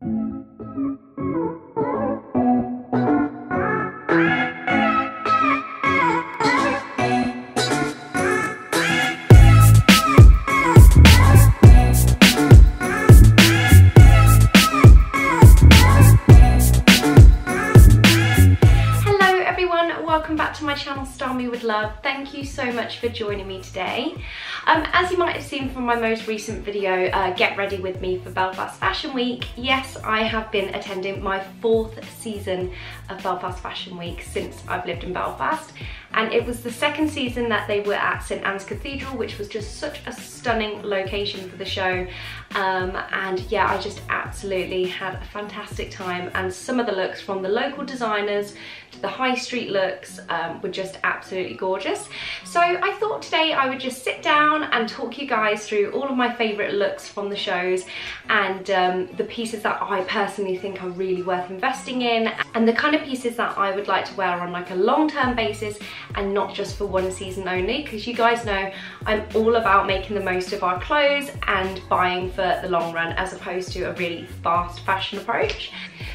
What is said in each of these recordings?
channel for joining me today. Um, as you might have seen from my most recent video, uh, Get Ready With Me for Belfast Fashion Week, yes, I have been attending my fourth season of Belfast Fashion Week since I've lived in Belfast and it was the second season that they were at St Anne's Cathedral which was just such a stunning location for the show um, and yeah I just absolutely had a fantastic time. And some of the looks from the local designers to the high street looks um, were just absolutely gorgeous. So I thought today I would just sit down and talk you guys through all of my favourite looks from the shows and um, the pieces that I personally think are really worth investing in and the kind of pieces that I would like to wear on like a long-term basis and not just for one season only. Because you guys know I'm all about making the most of our clothes and buying for the long run as opposed to a really fast fashion approach.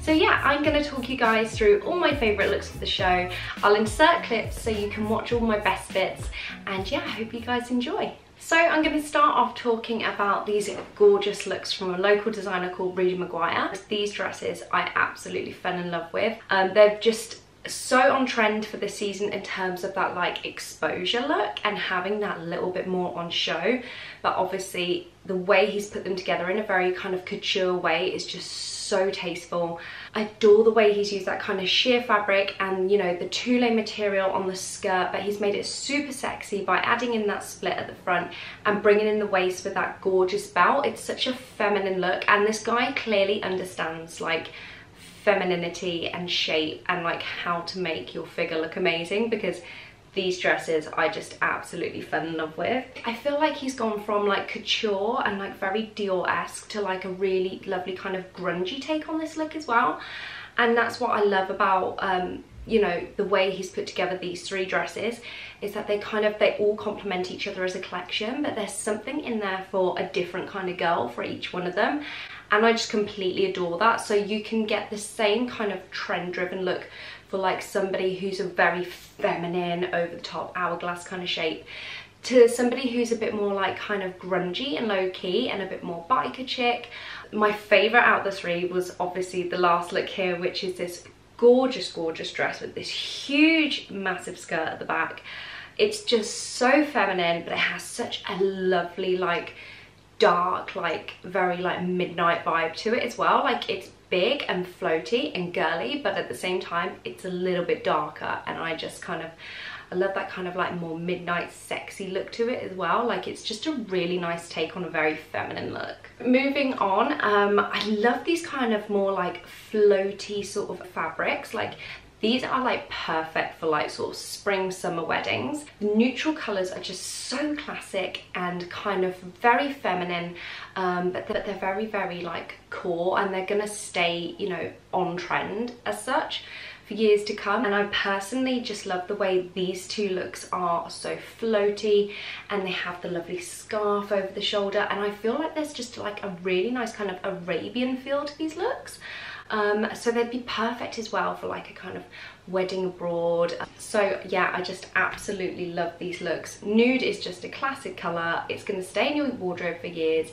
So yeah, I'm going to talk you guys through all my favourite looks of the show. I'll insert clips so you can watch all my best bits and yeah, I hope you guys enjoy. So I'm going to start off talking about these gorgeous looks from a local designer called Ruedi Maguire. These dresses I absolutely fell in love with. Um, they're just so on trend for this season in terms of that like exposure look and having that little bit more on show. But obviously the way he's put them together in a very kind of couture way is just so tasteful. I adore the way he's used that kind of sheer fabric and you know the tulle material on the skirt but he's made it super sexy by adding in that split at the front and bringing in the waist with that gorgeous belt it's such a feminine look and this guy clearly understands like femininity and shape and like how to make your figure look amazing because these dresses I just absolutely fell in love with. I feel like he's gone from like couture and like very Dior-esque to like a really lovely kind of grungy take on this look as well. And that's what I love about um, you know the way he's put together these three dresses is that they kind of they all complement each other as a collection but there's something in there for a different kind of girl for each one of them and I just completely adore that so you can get the same kind of trend driven look for like somebody who's a very feminine over the top hourglass kind of shape to somebody who's a bit more like kind of grungy and low key and a bit more biker chick. My favourite out of the three was obviously the last look here which is this gorgeous gorgeous dress with this huge massive skirt at the back. It's just so feminine but it has such a lovely like dark like very like midnight vibe to it as well. Like it's big and floaty and girly but at the same time it's a little bit darker. And I just kind of I love that kind of like more midnight sexy look to it as well. Like it's just a really nice take on a very feminine look. Moving on um I love these kind of more like floaty sort of fabrics. Like these are like perfect for like sort of spring summer weddings. The neutral colours are just so classic and kind of very feminine um, but they're, they're very very like core and they're gonna stay you know on trend as such for years to come. And I personally just love the way these two looks are so floaty and they have the lovely scarf over the shoulder. And I feel like there's just like a really nice kind of Arabian feel to these looks um, so they'd be perfect as well for like a kind of wedding abroad so yeah I just absolutely love these looks nude is just a classic color it's going to stay in your wardrobe for years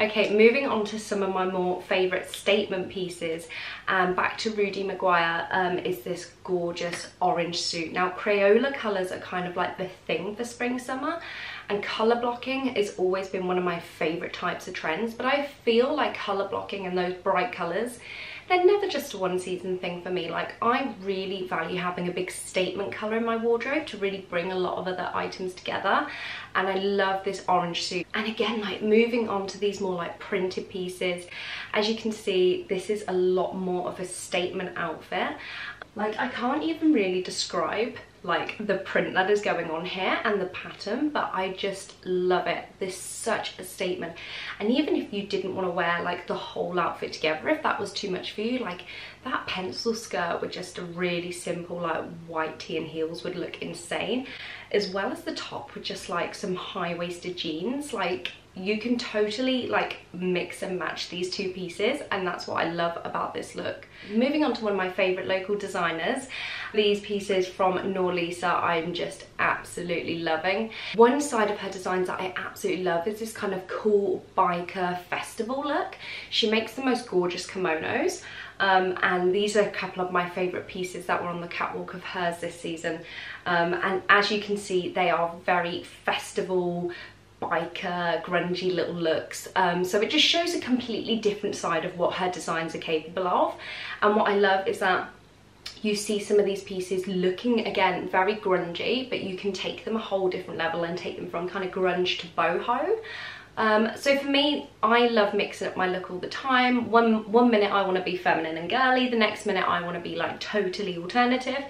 Okay, moving on to some of my more favourite statement pieces. Um, back to Ruedi Maguire um, is this gorgeous orange suit. Now, Crayola colours are kind of like the thing for spring summer and colour blocking has always been one of my favourite types of trends, but I feel like colour blocking and those bright colours they're never just a one season thing for me. Like I really value having a big statement colour in my wardrobe to really bring a lot of other items together. And I love this orange suit. And again, like moving on to these more like printed pieces, as you can see, this is a lot more of a statement outfit. Like I can't even really describe like the print that is going on here and the pattern but I just love it. This such a statement. And even if you didn't want to wear like the whole outfit together if that was too much for you like that pencil skirt with just a really simple like white tee and heels would look insane as well as the top with just like some high-waisted jeans like you can totally like mix and match these two pieces and that's what I love about this look. Moving on to one of my favorite local designers, these pieces from Norlisa I'm just absolutely loving. One side of her designs that I absolutely love is this kind of cool biker festival look. She makes the most gorgeous kimonos um, and these are a couple of my favorite pieces that were on the catwalk of hers this season um, and as you can see they are very festival biker, grungy little looks. Um, so it just shows a completely different side of what her designs are capable of. And what I love is that you see some of these pieces looking again very grungy but you can take them a whole different level and take them from kind of grunge to boho um, so for me, I love mixing up my look all the time. One, one minute I want to be feminine and girly, the next minute I want to be like totally alternative.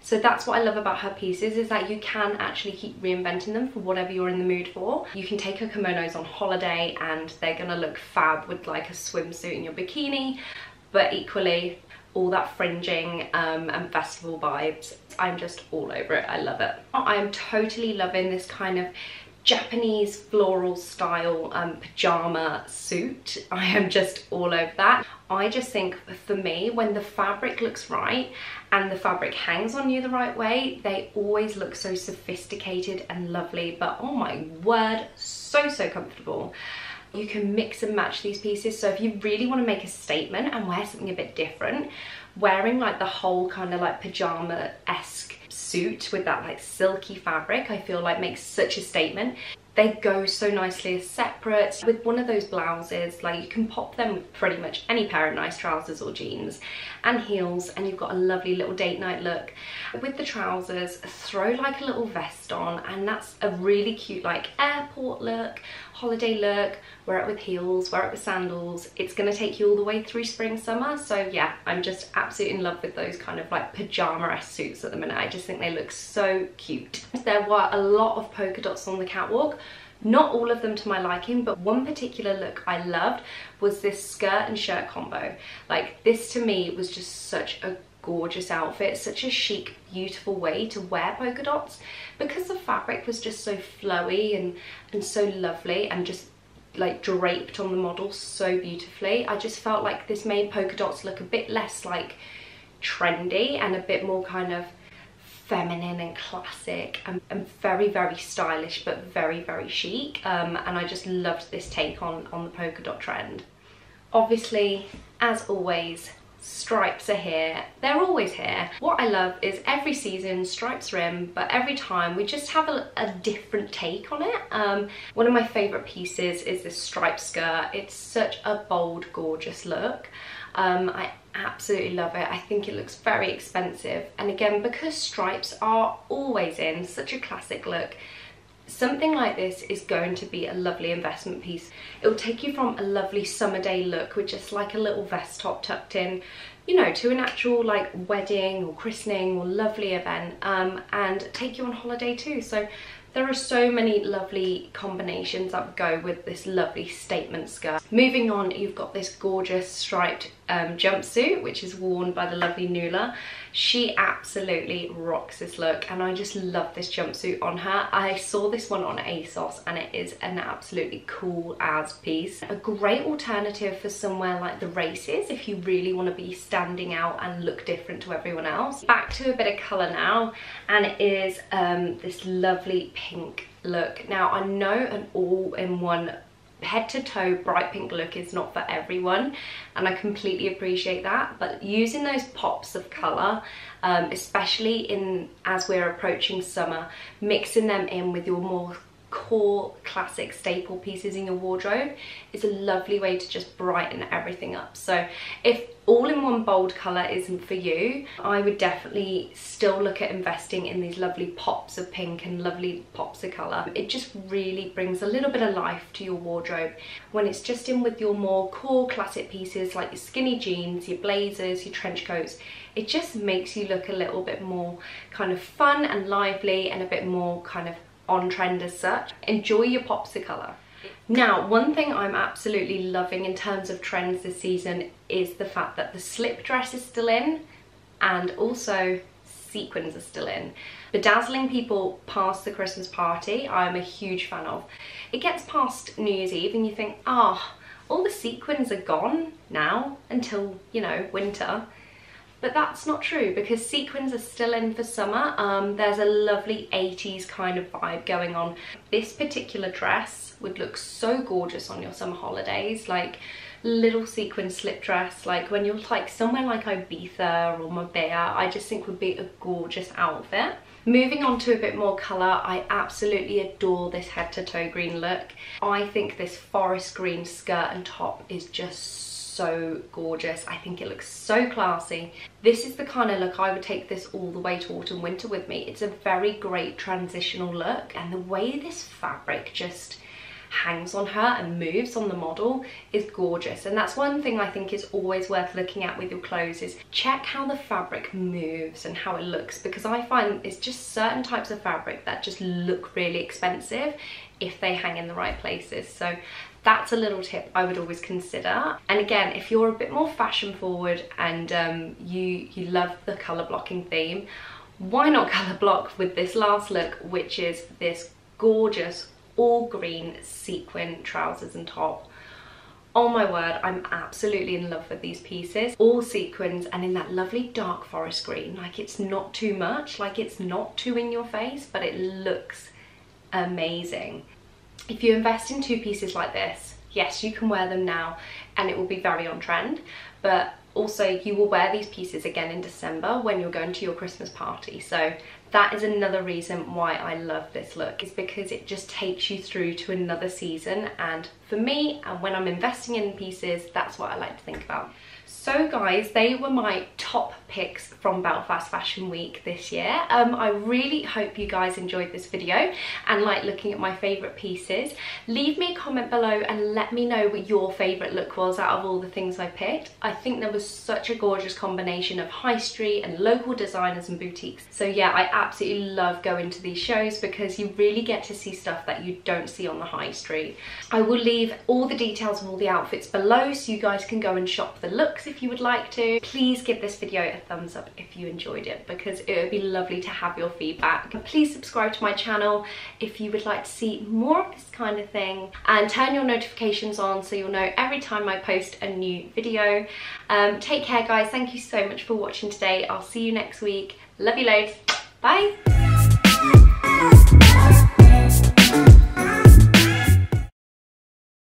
So that's what I love about her pieces is that you can actually keep reinventing them for whatever you're in the mood for. You can take her kimonos on holiday and they're gonna look fab with like a swimsuit and your bikini, but equally all that fringing um, and festival vibes. I'm just all over it, I love it. I am totally loving this kind of Japanese floral style um, pajama suit. I am just all over that. I just think for me, when the fabric looks right and the fabric hangs on you the right way, they always look so sophisticated and lovely, but oh my word, so, so comfortable. You can mix and match these pieces. So if you really want to make a statement and wear something a bit different, wearing like the whole kind of like pajama-esque suit with that like silky fabric I feel like makes such a statement. They go so nicely as separate. With one of those blouses like you can pop them with pretty much any pair of nice trousers or jeans and heels and you've got a lovely little date night look. With the trousers throw like a little vest on and that's a really cute like airport look holiday look wear it with heels wear it with sandals. It's going to take you all the way through spring summer. So yeah i'm just absolutely in love with those kind of like pajama esque suits at the minute. I just think they look so cute. There were a lot of polka dots on the catwalk. Not all of them to my liking, but one particular look I loved was this skirt and shirt combo. Like this to me was just such a gorgeous outfit, such a chic, beautiful way to wear polka dots. Because the fabric was just so flowy and, and so lovely and just like draped on the model so beautifully. I just felt like this made polka dots look a bit less like trendy and a bit more kind of feminine and classic and, and, very very stylish but very very chic. Um, and I just loved this take on on the polka dot trend. Obviously as always stripes are here. They're always here. What I love is every season stripes rim but every time we just have a, a different take on it. Um, one of my favorite pieces is this striped skirt. It's such a bold gorgeous look. Um, I absolutely love it. I think it looks very expensive. And again, because stripes are always in such a classic look, something like this is going to be a lovely investment piece. It will take you from a lovely summer day look with just like a little vest top tucked in, you know, to an actual like wedding or christening or lovely event um, and take you on holiday too. So there are so many lovely combinations that go with this lovely statement skirt. Moving on, you've got this gorgeous striped um, jumpsuit, which is worn by the lovely Nula. She absolutely rocks this look and I just love this jumpsuit on her. I saw this one on ASOS and it is an absolutely cool as piece. A great alternative for somewhere like the races if you really want to be standing out and look different to everyone else. Back to a bit of colour now and it is um, this lovely pink look. Now I know an all-in-one head to toe bright pink look is not for everyone and I completely appreciate that but using those pops of colour um, especially in as we're approaching summer mixing them in with your more core classic staple pieces in your wardrobe is a lovely way to just brighten everything up. So if all-in-one bold colour isn't for you, I would definitely still look at investing in these lovely pops of pink and lovely pops of colour. It just really brings a little bit of life to your wardrobe when it's just in with your more core classic pieces like your skinny jeans, your blazers, your trench coats. It just makes you look a little bit more kind of fun and lively and a bit more kind of on trend as such. Enjoy your pops of colour. Now, one thing I'm absolutely loving in terms of trends this season is the fact that the slip dress is still in and also sequins are still in. Bedazzling people past the Christmas party, I'm a huge fan of. It gets past New Year's Eve and you think, ah, oh, all the sequins are gone now until, you know, winter. But that's not true because sequins are still in for summer. Um, there's a lovely 80s kind of vibe going on. This particular dress would look so gorgeous on your summer holidays. Like little sequin slip dress, like when you're like somewhere like Ibiza or Marbella, I just think would be a gorgeous outfit. Moving on to a bit more colour, I absolutely adore this head to toe green look. I think this forest green skirt and top is just so gorgeous. I think it looks so classy. This is the kind of look I would take this all the way to autumn winter with me. It's a very great transitional look and the way this fabric just hangs on her and moves on the model is gorgeous and that's one thing I think is always worth looking at with your clothes is check how the fabric moves and how it looks because I find it's just certain types of fabric that just look really expensive if they hang in the right places so that's a little tip I would always consider. And again, if you're a bit more fashion forward and um, you, you love the colour blocking theme, why not colour block with this last look, which is this gorgeous all green sequin trousers and top. Oh my word, I'm absolutely in love with these pieces. All sequins and in that lovely dark forest green. Like it's not too much, like it's not too in your face, but it looks amazing. If you invest in two pieces like this, yes, you can wear them now and it will be very on trend, but also you will wear these pieces again in December when you're going to your Christmas party. So that is another reason why I love this look is because it just takes you through to another season and for me and when I'm investing in pieces that's what I like to think about. So guys, they were my top picks from Belfast Fashion Week this year. Um, I really hope you guys enjoyed this video and like looking at my favourite pieces. Leave me a comment below and let me know what your favourite look was out of all the things I picked. I think there was such a gorgeous combination of high street and local designers and boutiques. So yeah, I absolutely love going to these shows because you really get to see stuff that you don't see on the high street. I will leave all the details of all the outfits below so you guys can go and shop the looks if you would like to. Please give this video a thumbs up if you enjoyed it because it would be lovely to have your feedback. Please subscribe to my channel if you would like to see more of this kind of thing and turn your notifications on so you'll know every time I post a new video. Um, take care guys, thank you so much for watching today. I'll see you next week. Love you loads. Bye.